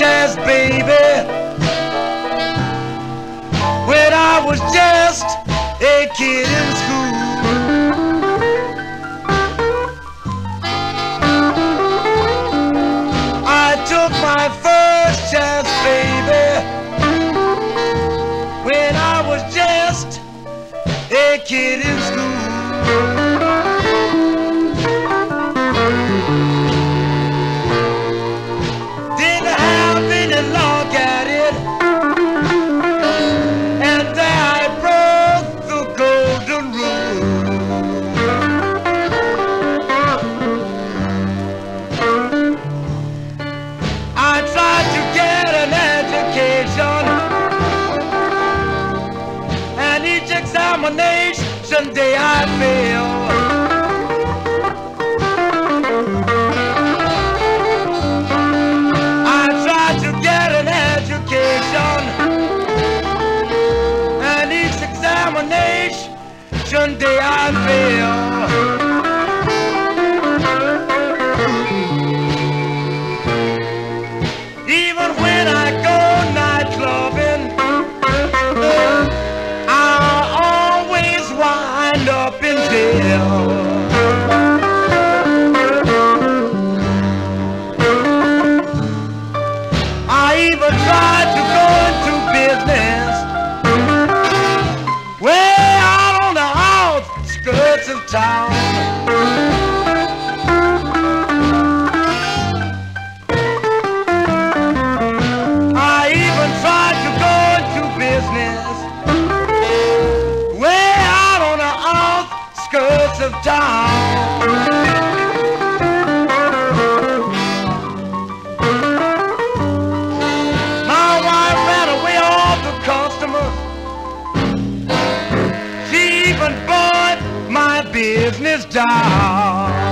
baby when I was just a kid in school. I took my first chance, baby, when I was just a kid in school. Examination day I failed. Examination day I failed. Even when I go night clubbing, I always wind up in jail. I even tried to go into business of town. I even tried to go into business way out on the outskirts of town. Business down.